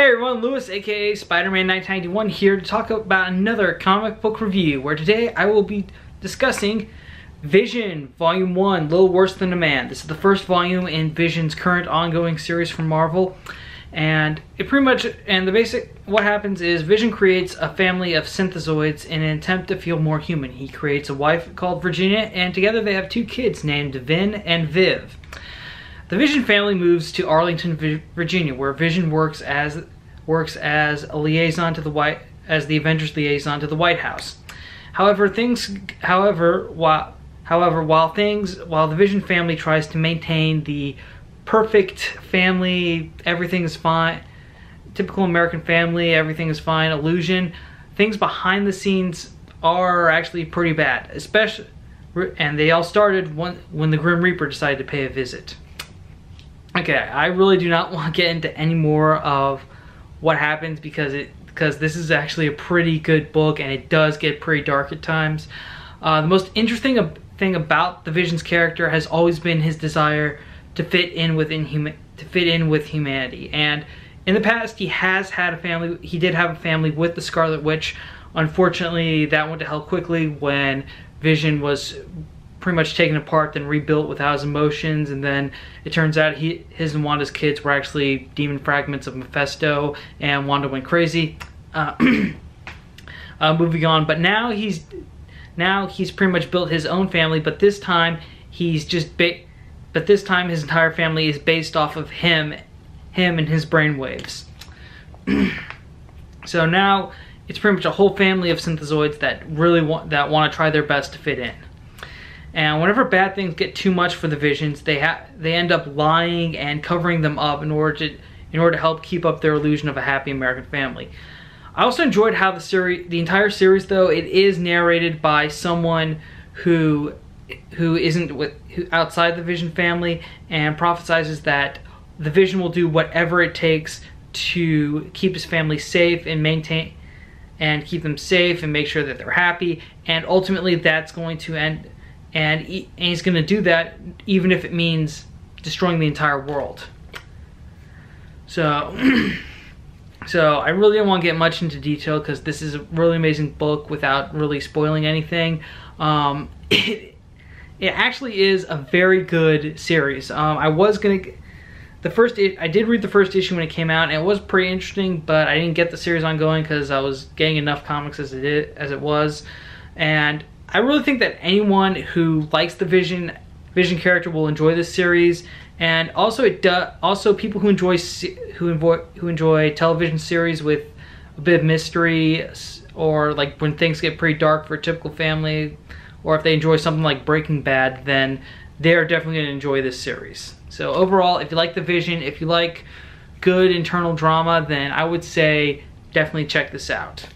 Hey everyone, Lewis aka Spider-Man 1991 here to talk about another comic book review where today I will be discussing Vision Volume 1, Little Worse Than a Man. This is the first volume in Vision's current ongoing series from Marvel and it pretty much, and the basic, what happens is Vision creates a family of synthezoids in an attempt to feel more human. He creates a wife called Virginia and together they have two kids named Vin and Viv. The Vision family moves to Arlington, Virginia, where Vision works as works as a liaison to the White as the Avengers liaison to the White House. However, things however while however while things while the Vision family tries to maintain the perfect family, everything is fine, typical American family, everything is fine illusion, things behind the scenes are actually pretty bad, especially and they all started when, when the Grim Reaper decided to pay a visit. Okay, I really do not want to get into any more of what happens because it because this is actually a pretty good book and it does get pretty dark at times. Uh, the most interesting thing about the Vision's character has always been his desire to fit in within human to fit in with humanity and in the past he has had a family he did have a family with the Scarlet Witch unfortunately that went to hell quickly when Vision was pretty much taken apart, then rebuilt without his emotions, and then it turns out he, his and Wanda's kids were actually demon fragments of Mephisto, and Wanda went crazy. Uh, uh, moving on, but now he's now he's pretty much built his own family, but this time he's just but this time his entire family is based off of him, him and his brainwaves. so now it's pretty much a whole family of synthezoids that really want that want to try their best to fit in. And whenever bad things get too much for the visions, they have they end up lying and covering them up in order to in order to help keep up their illusion of a happy American family. I also enjoyed how the series, the entire series though, it is narrated by someone who who isn't with who, outside the Vision family and prophesizes that the Vision will do whatever it takes to keep his family safe and maintain and keep them safe and make sure that they're happy and ultimately that's going to end and, he, and he's going to do that even if it means destroying the entire world. So, so I really don't want to get much into detail because this is a really amazing book without really spoiling anything. Um, it, it actually is a very good series. Um, I was gonna, the first I did read the first issue when it came out, and it was pretty interesting, but I didn't get the series ongoing because I was getting enough comics as it is, as it was, and I really think that anyone who likes the Vision Vision character will enjoy this series, and also it does. Also, people who enjoy who enjoy who enjoy television series with a bit of mystery, or like when things get pretty dark for a typical family, or if they enjoy something like Breaking Bad, then they're definitely going to enjoy this series. So overall, if you like the Vision, if you like good internal drama, then I would say definitely check this out.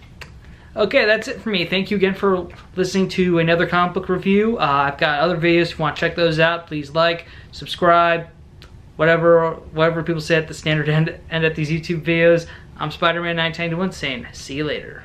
Okay, that's it for me. Thank you again for listening to another comic book review. Uh, I've got other videos. If you want to check those out, please like, subscribe, whatever whatever people say at the standard end, end at these YouTube videos. I'm Spider-Man 1991 saying, see you later.